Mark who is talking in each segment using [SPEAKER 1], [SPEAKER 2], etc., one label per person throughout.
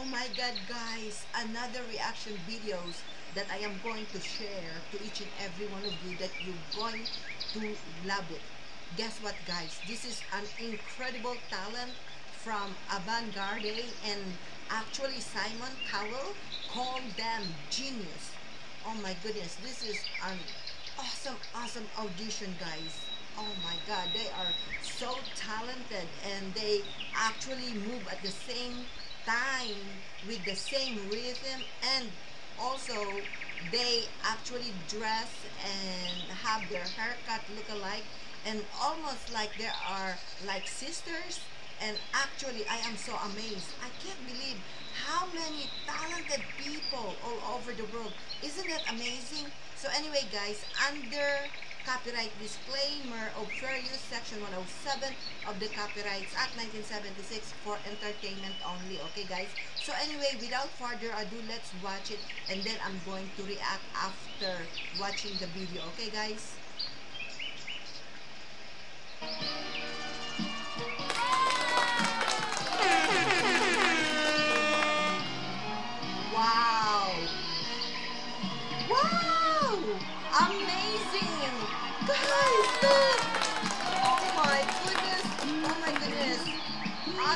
[SPEAKER 1] Oh my god guys, another reaction videos that I am going to share to each and every one of you that you're going to love it. Guess what guys, this is an incredible talent from Avantgardey and actually Simon Cowell called them genius. Oh my goodness, this is an awesome, awesome audition guys. Oh my god, they are so talented and they actually move at the same time with the same rhythm and also they actually dress and have their haircut look alike and almost like they are like sisters. And actually I am so amazed. I can't believe how many talented people all over the world. Isn't that amazing? So anyway guys under copyright disclaimer of fair use section 107 of the copyrights act 1976 for entertainment only okay guys? So anyway without further ado let's watch it and then i'm going to react after watching the video okay guys? Wow. Wow! Amazing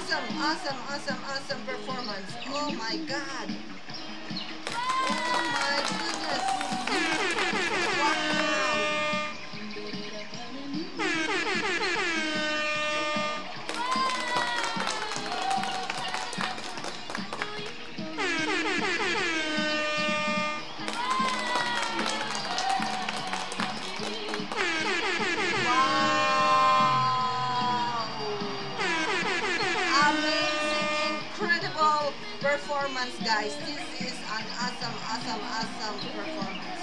[SPEAKER 1] awesome awesome awesome awesome performance. Oh my god performance guys. This is an awesome awesome awesome performance.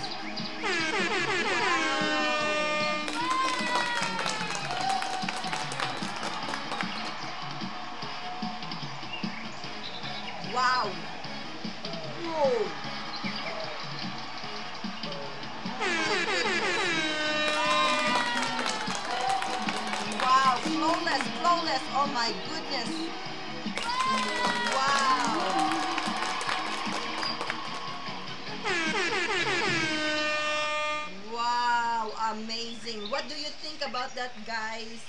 [SPEAKER 1] Wow. Whoa. Wow flawless flawless. Oh my goodness wow Wow, amazing. What do you think about that, guys?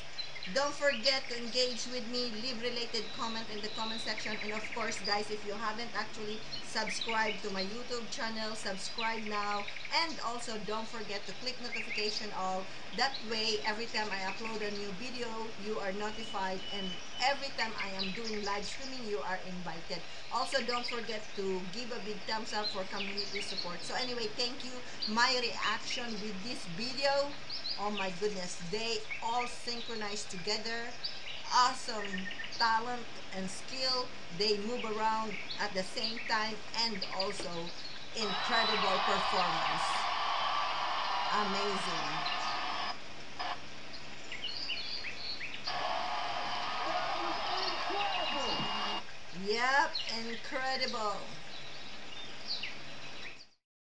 [SPEAKER 1] Don't forget to engage with me, leave related comment in the comment section. And of course, guys, if you haven't actually subscribed to my YouTube channel, subscribe now. And also, don't forget to click notification all. That way, every time I upload a new video, you are notified. And every time I am doing live streaming, you are invited. Also, don't forget to give a big thumbs up for community support. So anyway, thank you. My reaction with this video oh my goodness they all synchronized together. Awesome talent and skill. They move around at the same time and also incredible performance. Amazing. Yep incredible